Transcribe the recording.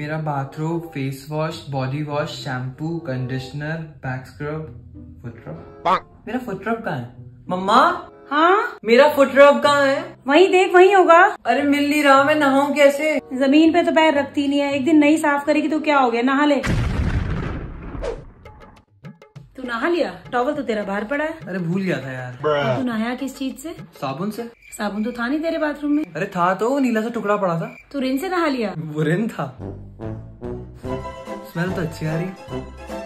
मेरा bathroom face wash body wash shampoo conditioner back scrub foot rub मेरा foot रब कहाँ है? मम्मा? हाँ? मेरा फुटरब कहाँ है? वही देख वही होगा। अरे मिल नहीं रहा मैं नहाऊ कैसे? ज़मीन पे तो पैर रखती नहीं है एक दिन नहीं साफ़ करेगी तो क्या हो गया? नहा ले। तू नहा लिया? टॉवल तो तेरा बाहर पड़ा है। अरे भूल गया था यार। तू नहाया किस चीज़ से? साबुन से। साबुन तो था नहीं तेरे बाथरूम में। अरे था तो नीला सा टुकड़ा पड़ा था। तू रिन से नहा लिया? वो रिन था। स्मेल तो अच्छी आ रही। है